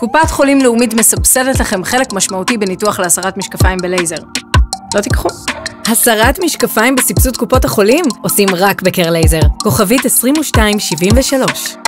קופת חולים לאומית מסבסדת לכם חלק משמעותי בניתוח להסרת משקפיים בלייזר. לא תיקחו? הסרת משקפיים בסבסוד קופות החולים עושים רק בקר לייזר. כוכבית 2273